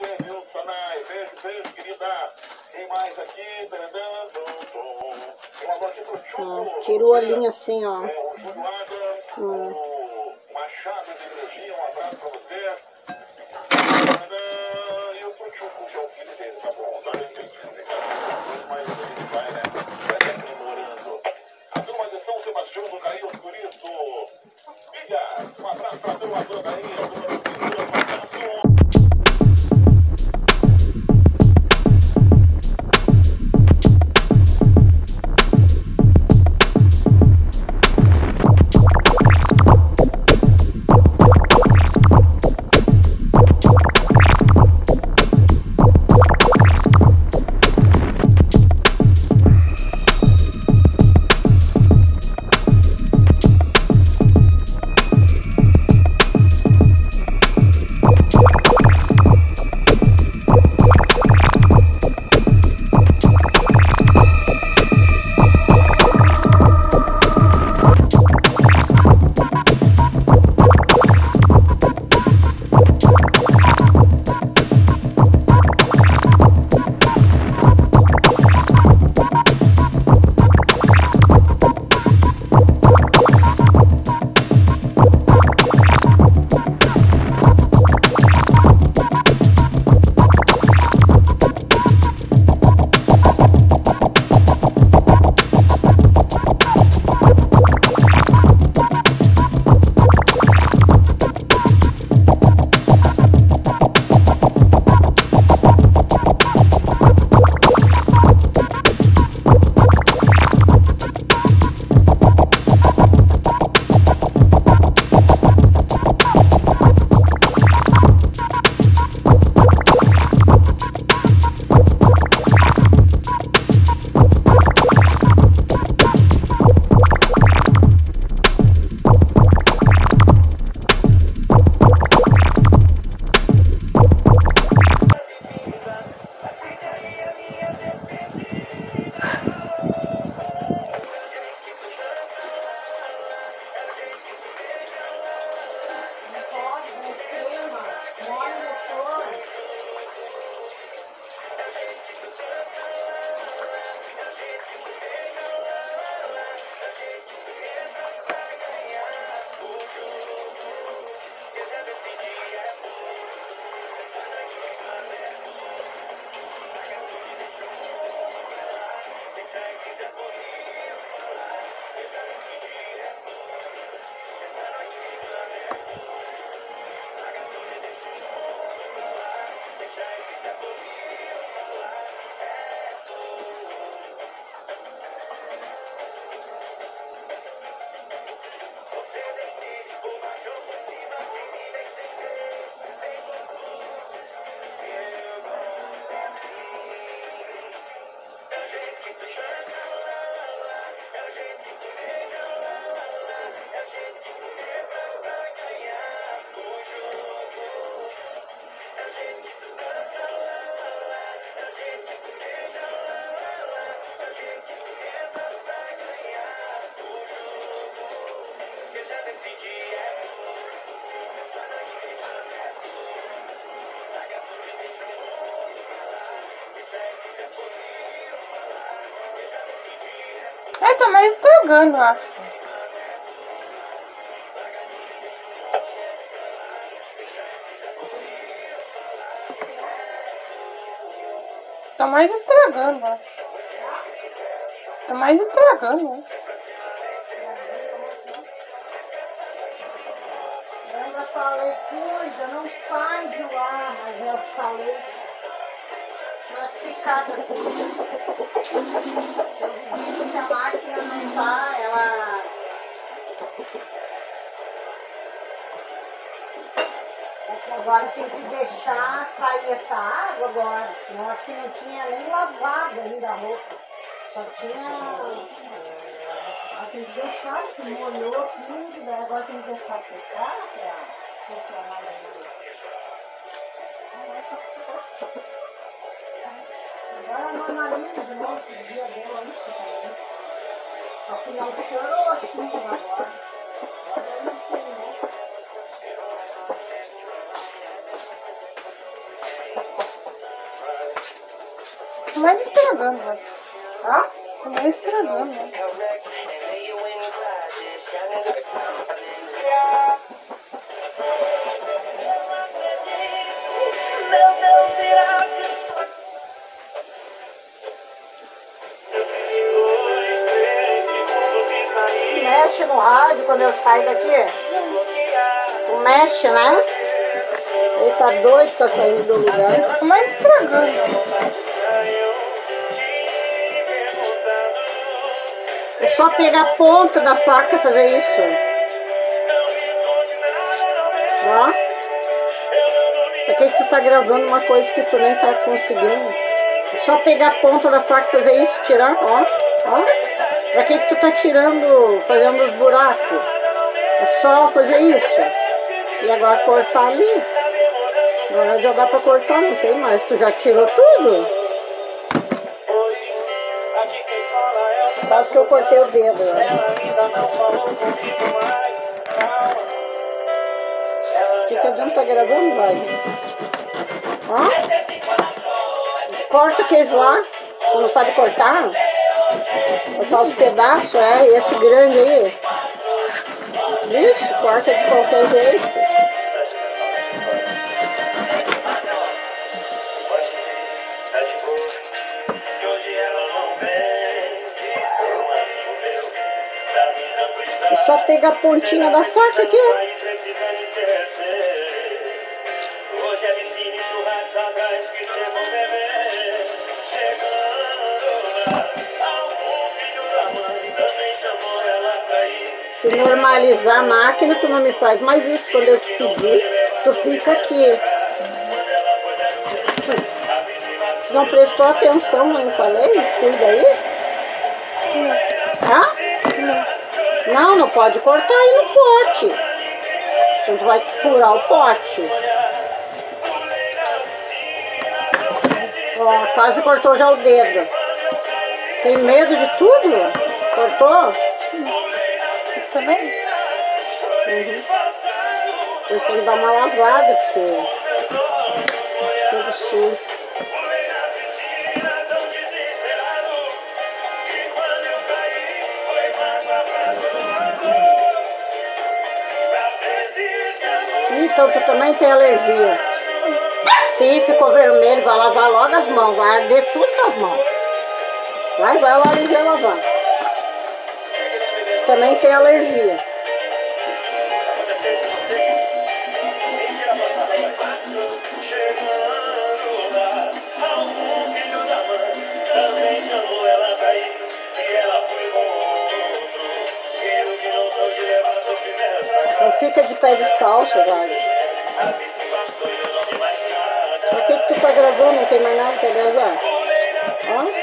você, viu, Sanai? Beijo, beijo, querida. Quem mais aqui? Um alô aqui pro Chuco. Tira o olhinho assim, ó. É, o Júlio Adams, Hum. o Machado de Ai, tá mais estragando, eu acho. Tá mais estragando, eu acho. Tá mais estragando, eu acho. Falei, cuida, não sai de lá, mas eu falei classificado aqui. Disse que a máquina não tá, ela. É agora tem que deixar sair essa água agora. Eu acho que não tinha nem lavado ainda a roupa. Só tinha. Tem que deixar, se molhou tudo, daí agora tem que deixar secar pra funcionar ainda. Agora ainda não seguia dela no chão. Afinal, a chuva agora. Tá Olha no Senhor. Mas estragando, né? velho. ah? Tá Mas estragando, né? velho. Quando eu saio daqui. Tu mexe, né? Ele tá doido, tá saindo do lugar. Tô mais estragando. É só pegar a ponta da faca e fazer isso. Ó. Pra que que tu tá gravando uma coisa que tu nem tá conseguindo? É só pegar a ponta da faca e fazer isso, tirar, ó. Ó. Pra que que tu tá tirando, fazendo os buracos? É só fazer isso. E agora cortar ali. Agora já dá pra cortar, não tem mais. Tu já tirou tudo? Quase que eu cortei o dedo. ó. O que, que adianta tá gravando, vai? Ó. Corta aqueles lá. Tu não sabe cortar? Cortar os pedaços, é. Esse grande aí. Isso, corta de qualquer jeito. Só pegar a pontinha da faca aqui, ó. Se normalizar a máquina, tu não me faz mais isso quando eu te pedir. Tu fica aqui. Tu não prestou atenção quando eu falei? Cuida aí. Hã? Não, não pode cortar aí no pote. Senão tu vai furar o pote. Ó, quase cortou já o dedo. Tem medo de tudo? Cortou? Também? Depois tem que dar uma lavada, porque tudo sujo. Então tu também tem alergia. Sim, ficou vermelho, vai lavar logo as mãos, vai arder tudo nas mãos. Vai, vai o alergia lavar. Também tem alergia. Não fica de pé descalço, nada. Pra que, que tu tá gravando? Não tem mais nada pra gravar?